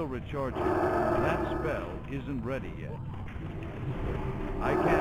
Still recharging. That spell isn't ready yet. I can't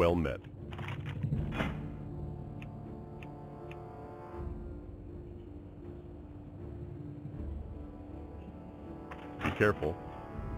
Well met. Be careful.